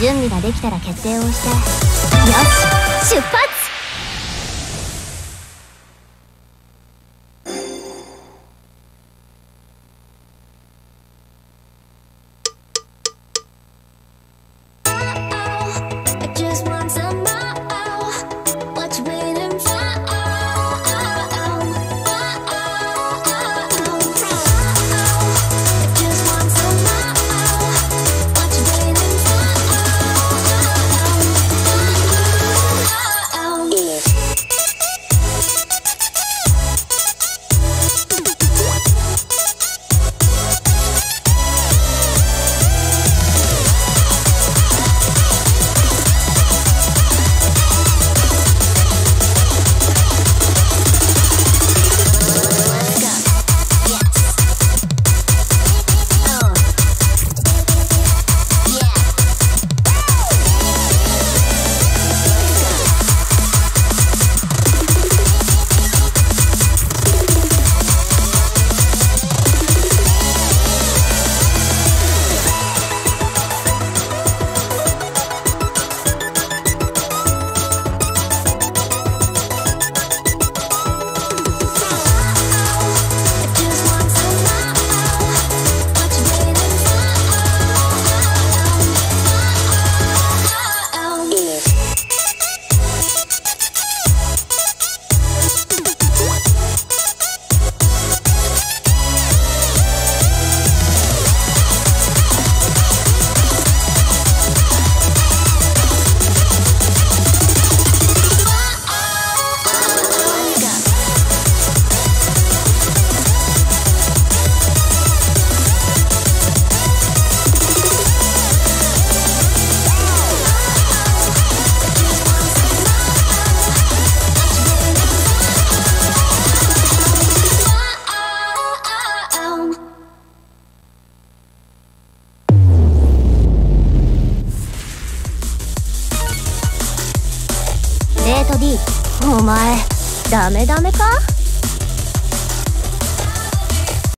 準備ができたら決定をして。よし出発デート D お前ダメダメか？